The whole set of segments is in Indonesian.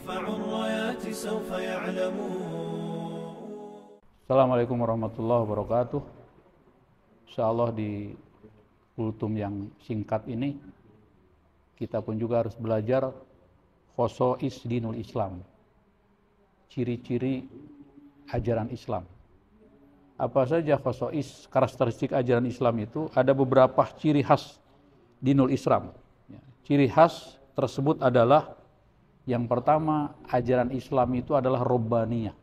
يرفع الرايات سوف يعلمون Assalamualaikum warahmatullahi wabarakatuh. Insya Allah di kultum yang singkat ini kita pun juga harus belajar khosois dinul Islam. Ciri-ciri ajaran Islam. Apa saja khosois, karakteristik ajaran Islam itu ada beberapa ciri khas dinul Islam. Ya, ciri khas tersebut adalah yang pertama ajaran Islam itu adalah robbaniyah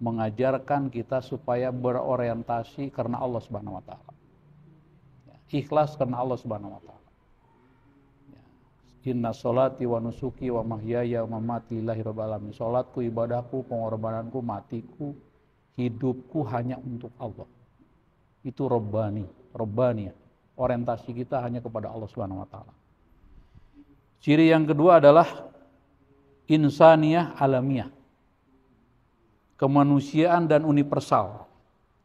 mengajarkan kita supaya berorientasi karena Allah Subhanahu wa taala. Ikhlas karena Allah Subhanahu wa taala. Inna solati wa nusuki wa mahyaya wa mamati lillahi rabbil alamin. Salatku, ibadahku, pengorbananku, matiku, hidupku hanya untuk Allah. Itu robbani, robbani. Orientasi kita hanya kepada Allah Subhanahu wa taala. Ciri yang kedua adalah insaniyah alamiah kemanusiaan dan universal.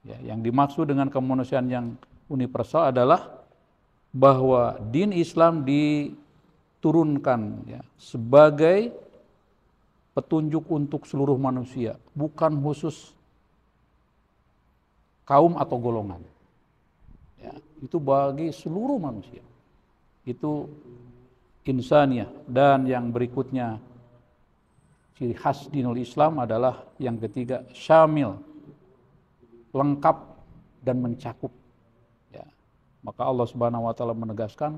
Ya, yang dimaksud dengan kemanusiaan yang universal adalah bahwa din Islam diturunkan ya, sebagai petunjuk untuk seluruh manusia, bukan khusus kaum atau golongan. Ya, itu bagi seluruh manusia. Itu insania dan yang berikutnya ciri khas dinul Islam adalah yang ketiga syamil lengkap dan mencakup. Ya. Maka Allah Subhanahu wa taala menegaskan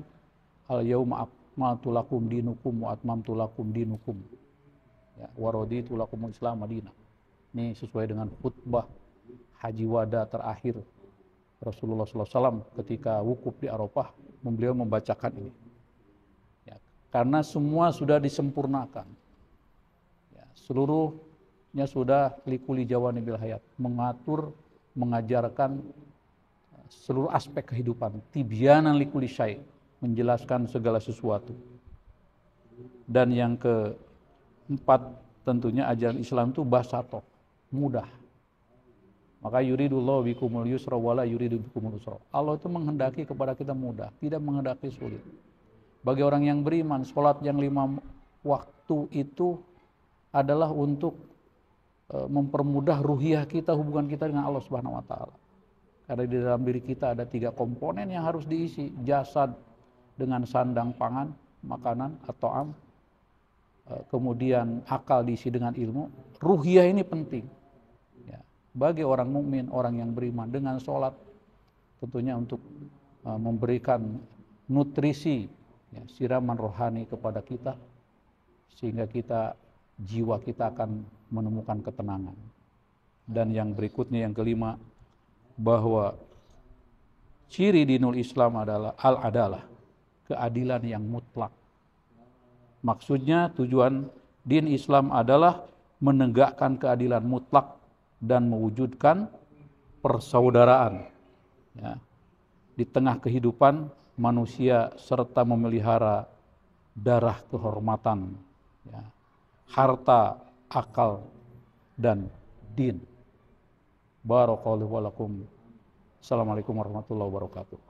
al yauma akmaltu lakum dinukum wa atmamtu lakum dinukum. Ya. Wa raditu lakum Islam Madinah ini sesuai dengan khutbah haji wada terakhir Rasulullah SAW ketika wukuf di Arafah beliau membacakan ini karena semua sudah disempurnakan. Seluruhnya sudah likuli jawanibil hayat. Mengatur mengajarkan uh, seluruh aspek kehidupan. Tibyanan likuli syai. Menjelaskan segala sesuatu. Dan yang keempat tentunya ajaran Islam itu basato mudah. Maka yuridullah bikumul yusra wala yuridu bikumul usra. Allah itu menghendaki kepada kita mudah. Tidak menghendaki sulit bagi orang yang beriman sholat yang lima waktu itu adalah untuk e, mempermudah ruhiyah kita, hubungan kita dengan Allah Subhanahu wa taala. Karena di dalam diri kita ada tiga komponen yang harus diisi, jasad dengan sandang pangan, makanan atau am, e, kemudian akal diisi dengan ilmu. Ruhiyah ini penting. Ya. Bagi orang mukmin, orang yang beriman dengan sholat tentunya untuk e, memberikan nutrisi, ya, siraman rohani kepada kita sehingga kita jiwa kita akan menemukan ketenangan. Dan yang berikutnya yang kelima bahwa ciri dinul Islam adalah al-adalah, keadilan yang mutlak. Maksudnya tujuan din Islam adalah menegakkan keadilan mutlak dan mewujudkan persaudaraan ya, di tengah kehidupan manusia serta memelihara darah kehormatan ya, harta, akal, dan din. Barakallahu walakum. Assalamualaikum warahmatullahi wabarakatuh.